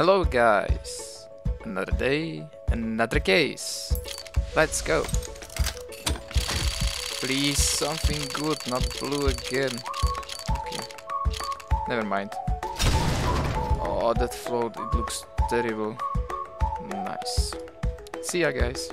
Hello guys, another day, another case. Let's go. Please something good, not blue again. Okay, never mind. Oh, that float, it looks terrible. Nice. See ya guys.